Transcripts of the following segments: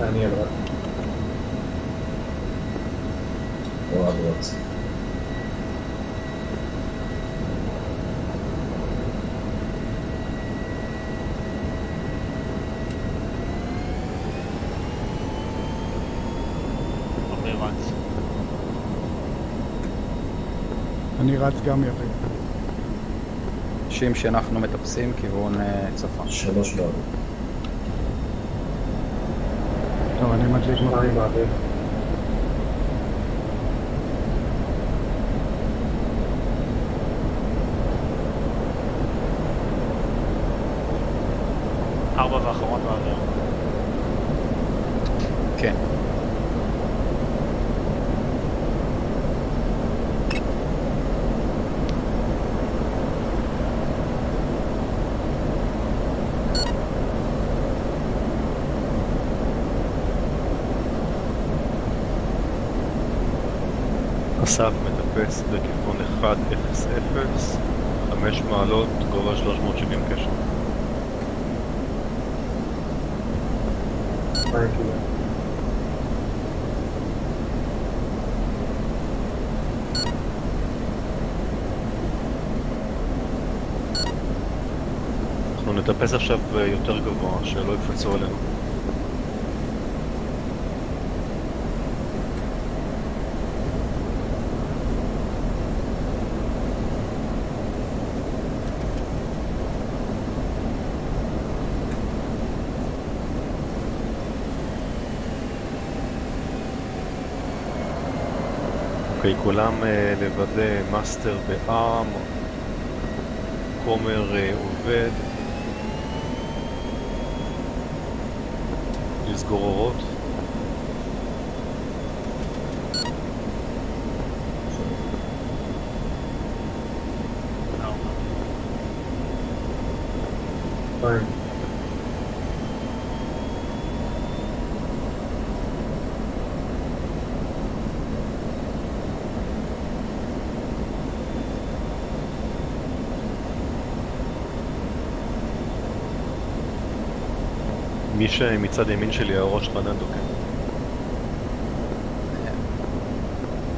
רץ. אוהד רץ. עמרי רץ. אני רץ גם יריב. שים שאנחנו מטפסים כיוון אה, צפון. שלוש באוויר. טוב, אני מדליק מפריד. ארבע ואחרון באוויר. כן. אסף מטפס בכיוון 100, 5 מעלות, גובה 370 קשר. אנחנו נטפס עכשיו אה, יותר גבוה, שלא יקפצו עלינו. אוקיי, כולם אה, לוודא מאסטר בארם, כומר אה, עובד, לסגור אורות. ארבע. מי שמצד ימין שלי היה ראש פננדו, כן.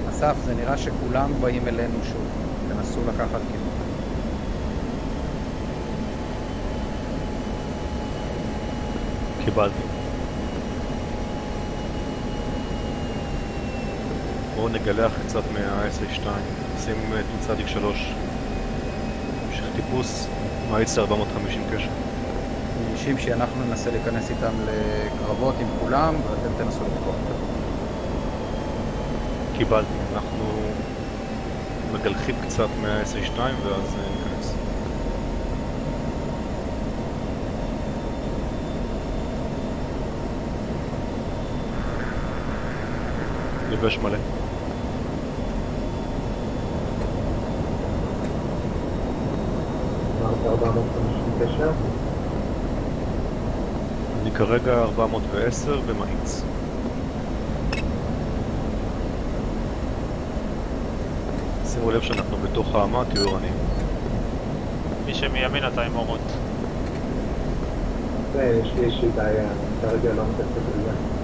אסף, זה נראה שכולם באים אלינו שוב. תנסו לקחת כאילו. קיבלתי. בואו נגלח קצת מה-SA2, נשים את מצדיק 3. המשך טיפוס, מעיץ 450 קשר. מרגישים שאנחנו ננסה להיכנס איתם לקרבות עם כולם, ואתם תנסו לתקוע אותם. קיבלתי, אנחנו מגלחים קצת מה-SA2 ואז אה, ניכנס. יבש מלא. Thank you. אני כרגע 410 ומאיץ. שימו לב שאנחנו בתוך האמה, תהיו ערניים. מי שמימין אתה עם אורות. זה, יש לי איזושהי בעיה, אני כרגע לא מתעסק בזה. יש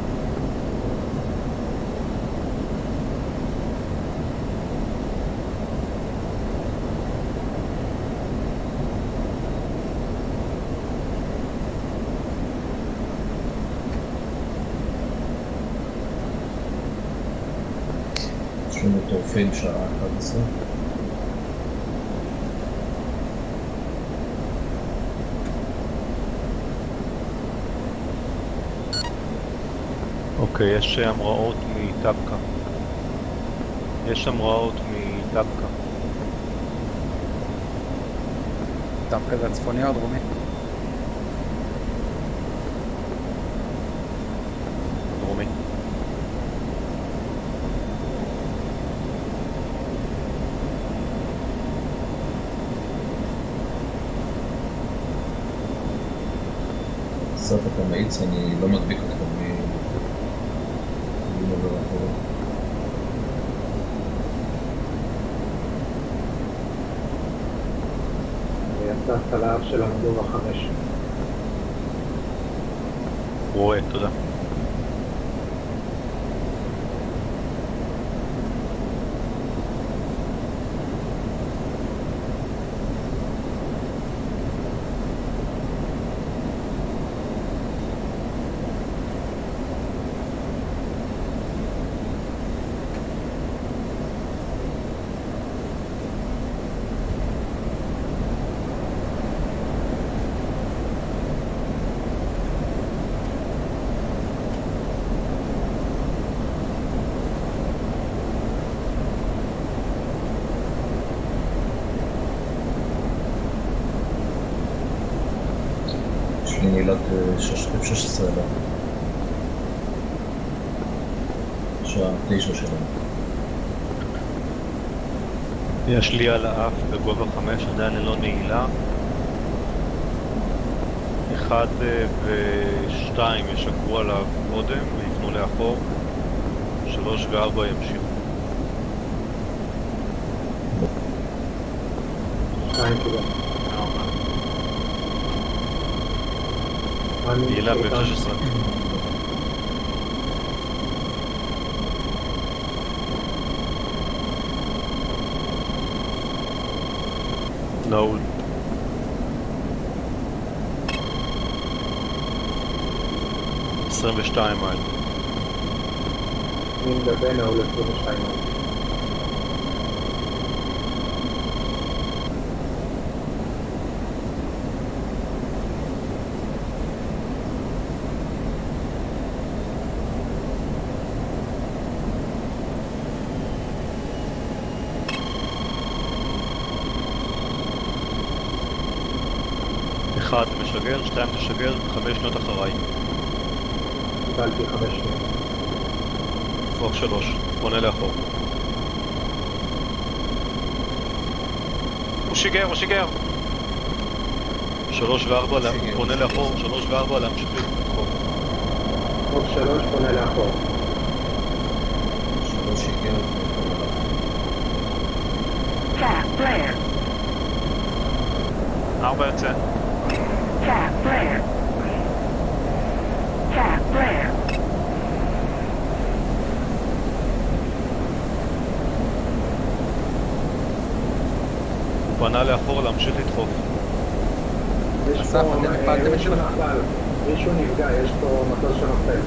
לנו טורפים שעה 11. אוקיי, יש המראות מטבקה. יש המראות מטבקה. דווקא זה הצפוני או הדרומי? אסף אתה מאיץ, אני לא מדביק אותך מ... אחורה. יצא הצלב של המדור החמש. רואה, תודה. אה, שש- F16 אליו. שעה תשע שלנו. יש לי על האף בגובה 5 עדיין ללא נעילה. 1 ו-2 ישקרו עליו קודם ויפנו לאחור. 3 ו-4 ימשיכו. שתיים תודה. Fehler mögliches sein. Na unten. Sollen wir Steinmein? Neben der Bäne oder Steinmein. 1 משגר, 2 משגר, 5 שנות אחריי. קיבלתי 5 שנות. כוח 3, פונה לאחור. הוא שיגר, הוא שיגר! 3 ו-4, פונה לאחור, 3 ו-4 להמשיך לאחור. כוח 3 פונה לאחור. 3 שיגר. ארבע יוצא. Tap flare. Tap flare. הוא פנה לאחור להמשיך לדחוף. אסף, פה, אתם אה, הפלתם את. נפל. מישהו נפגע, יש פה מטוס שנופל.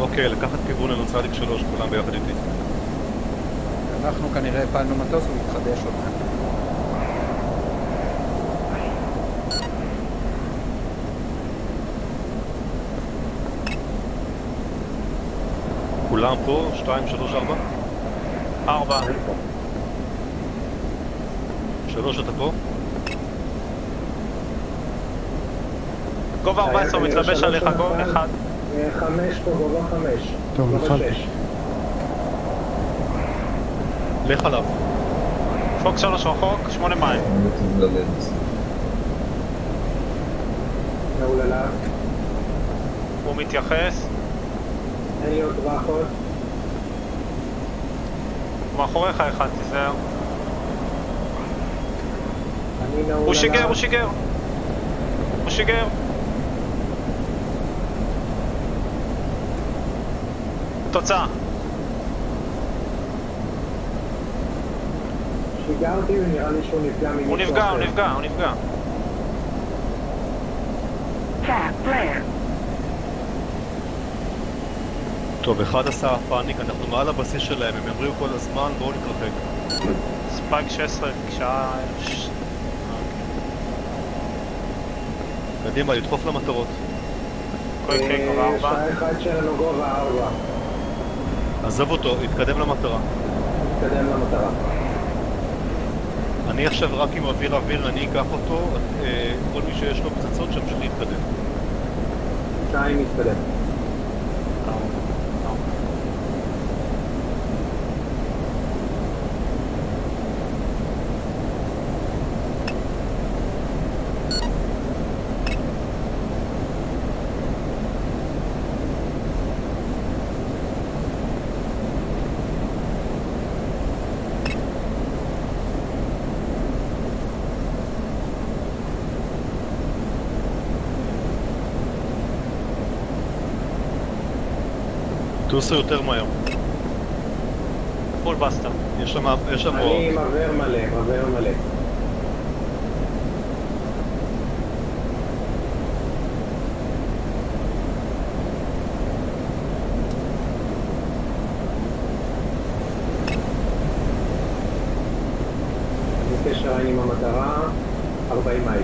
אוקיי, לקחת כיוון לנ"צ שלוש, כולם ביחד איתי. אנחנו כנראה הפלנו מטוס, הוא מתחדש עוד מעט. כולם פה? שתיים, שלוש, ארבע? ארבע. אין פה. שלוש אתה פה? גובה 14 הוא היה מתלבש עליך, גובה נפל. אחד. אה, חמש פה, גובה חמש. טוב, גובה נפלתי. לך עליו. פוק שלוש רחוק, שמונה מים. עליו. הוא מתייחס. מאחוריך אחד, תיזהר. הוא שיגר, הוא שיגר. הוא שיגר. תוצאה. שיגרתי ונראה לי שהוא נפגע ממישהו הוא נפגע, הוא. נפגע, הוא נפגע. טוב, אחד עשה פאניק, אנחנו מעל הבסיס שלהם, הם ימריאו כל הזמן, בואו נתרחק. ספייק 16, שעה... ש- קדימה, לדחוף למטרות. אוקיי, גובה אה. שעה אחד שלנו גובה ארבע. עזוב אותו, התקדם למטרה. נתקדם למטרה. אני עכשיו רק עם אוויר אוויר, אני אקח אותו, אה, כל מי שיש לו פצצות שימשיך להתקדם. שתיים מתקדם. טוסו יותר מהר. full buster. יש שם, יש שם אני עם מבער מלא, עם מבער מלא. אני קשר עין עם המטרה, 40 מייל.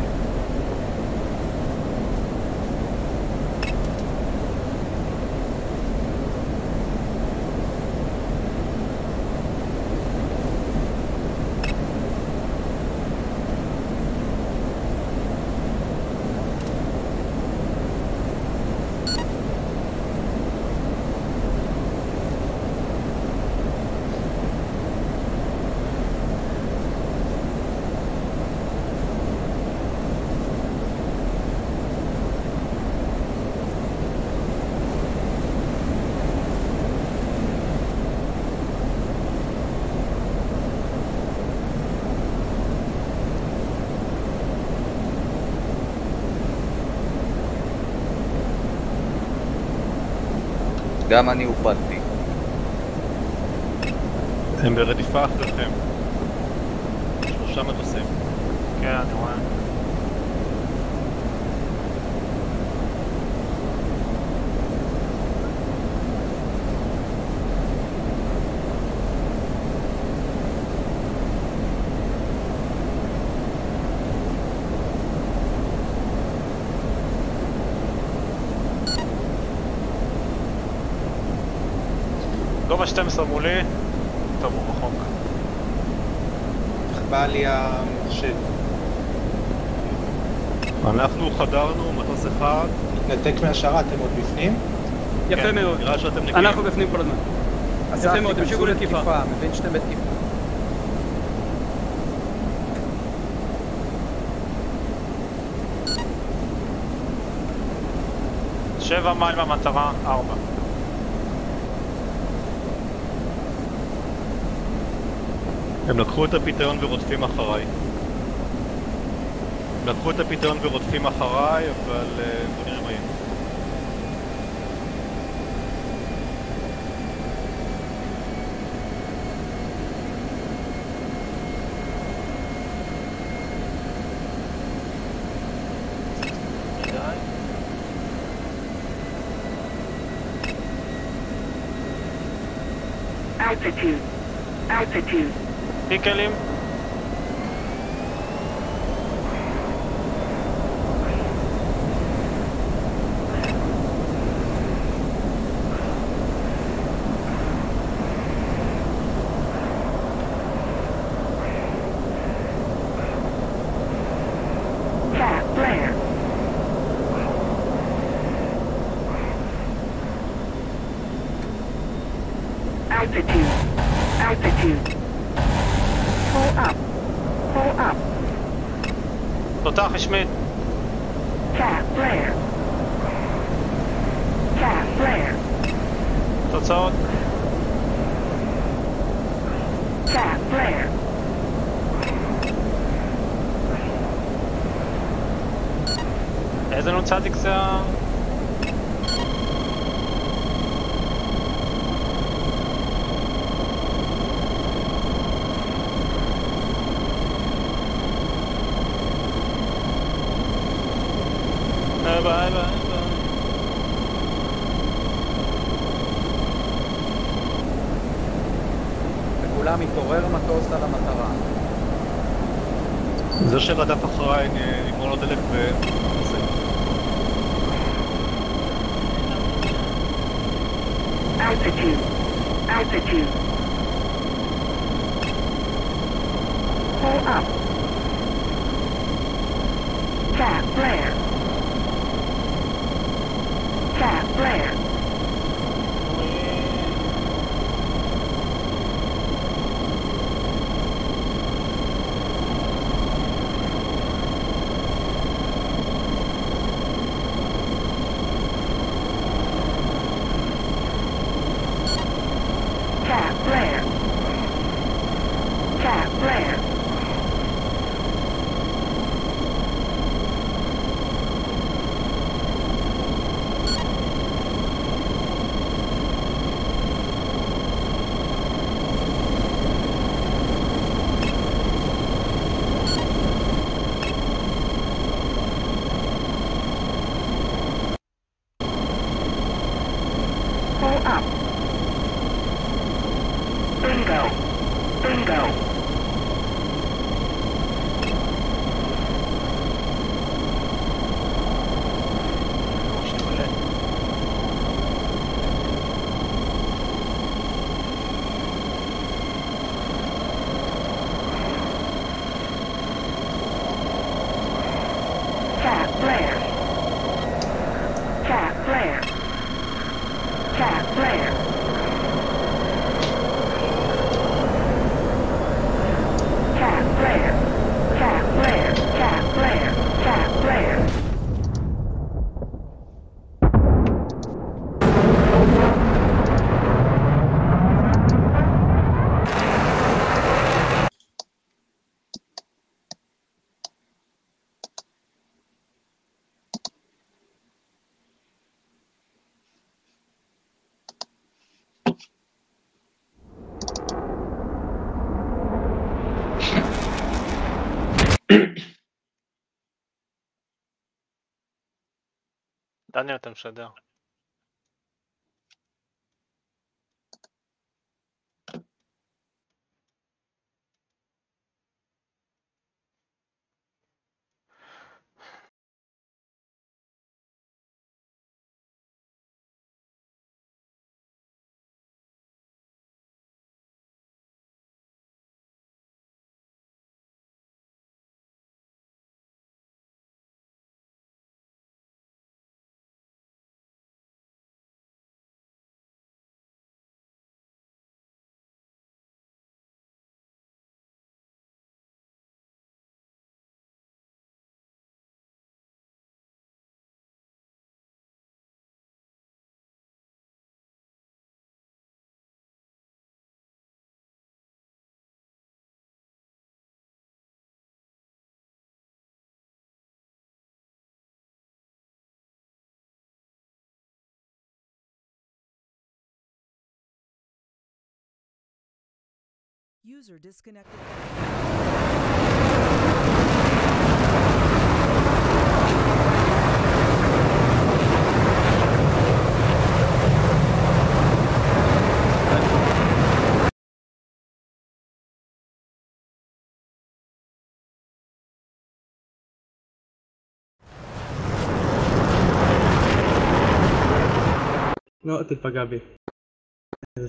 גם אני הופלתי. הם ברדיפה אחריכם. שלושה מטוסים. כן, אני רואה. גובה 12 מולי, טוב, הוא רחוק. בא לי המחשב. אנחנו חדרנו, מטוס אחד. מתנתק מהשערה, אתם עוד בפנים? יפה כן, מאוד. נראה שאתם נקיים. אנחנו בפנים כל הזמן. אסף, מאוד, תיכנסו תמשיכו לתקיפה. מבין שאתם בתקיפה. שבע מייל מהמטרה, ארבע. הם לקחו את הפיתיון ורודפים אחריי. לקחו את הפיתיון ורודפים אחריי, אבל אה, בוא נראה מה יהיה. Altitude. management זה שרדף אחריי, נגמור לו דלק ו... Altitude. Altitude. Pull up. down. Daniel ten wszedł. User disconnected. לא, תיפגע בי. איזה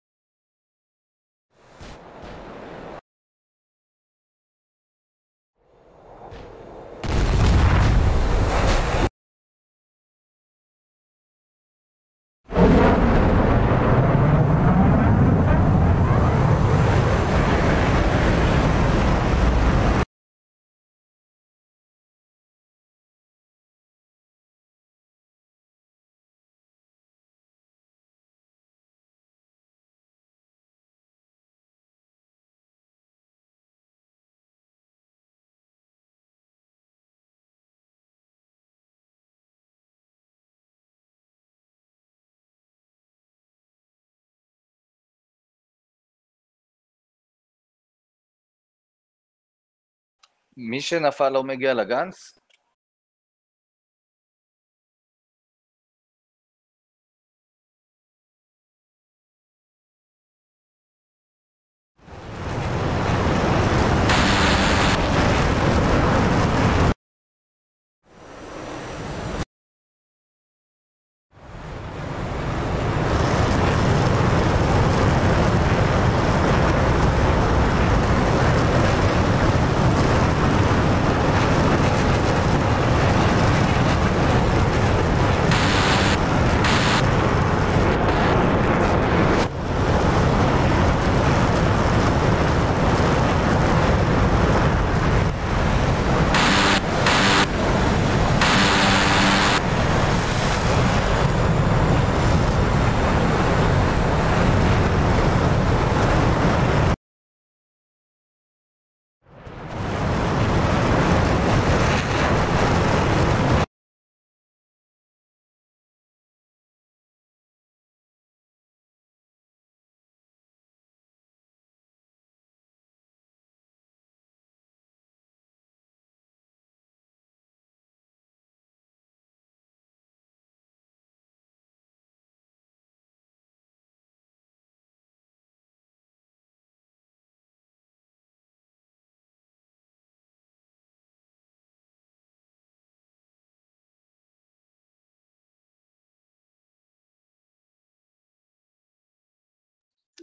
מי שנפל לא מגיע לגנץ?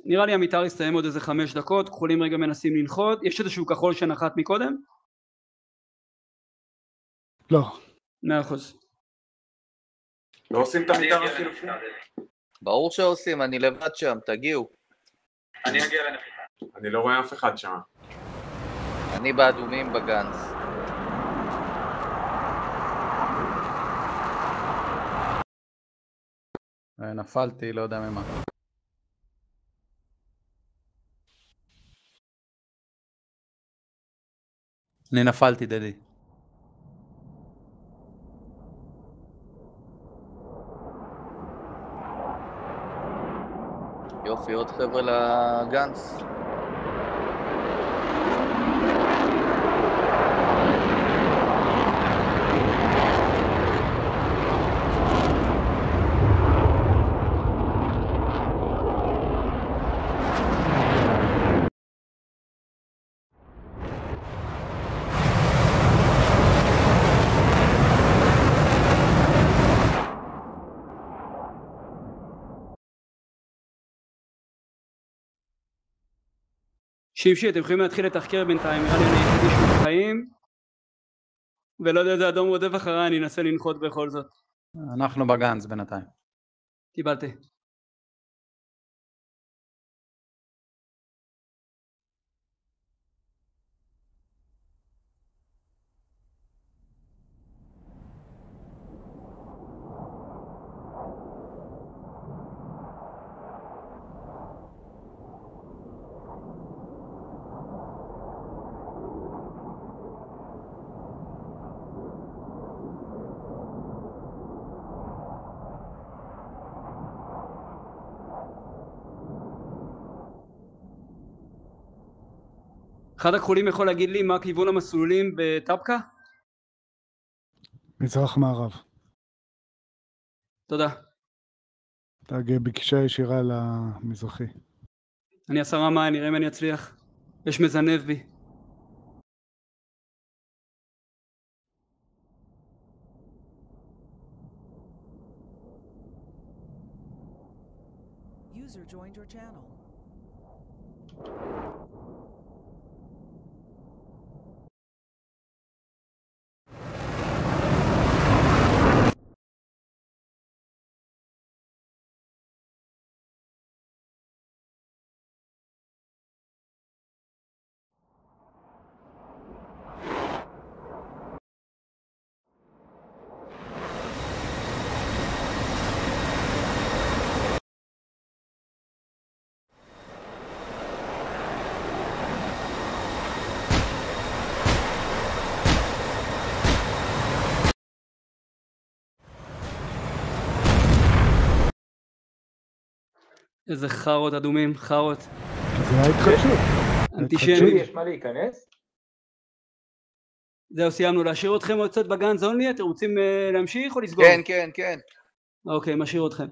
נראה לי המתאר יסתיים עוד איזה חמש דקות, כחולים רגע מנסים לנחות, יש איזשהו כחול שנחת מקודם? לא. מאה אחוז. לא עושים את המתאר החילופי? ברור שעושים, אני לבד שם, תגיעו. אני אגיע לנחיתה. אני לא רואה אף אחד שם. אני באדומים בגנץ. אה, נפלתי, לא יודע ממה. אני נפלתי, דדי. יופי, עוד חבר'ה לגנץ. שימשי, אתם יכולים להתחיל לתחקר בינתיים, נראה לי אני היחידי שהוא בחיים ולא יודע איזה אדום רודף אחריי, אני אנסה לנחות בכל זאת. אנחנו בגנץ בינתיים. קיבלתי. אחד הכחולים יכול להגיד לי מה כיוון המסלולים בטבקה? מזרח מערב. תודה. תג בגישה ישירה למזרחי. אני עשרה מייל, נראה אם אני אצליח. יש מזנב בי. User joined your channel. איזה חארות אדומים, חארות. זה ההתחדשות. אנטישמי. יש מה להיכנס? זהו, סיימנו. להשאיר אתכם עוד קצת בגן זונלי? אתם רוצים אה, להמשיך או לסגור? כן, כן, כן. אוקיי, משאיר אתכם.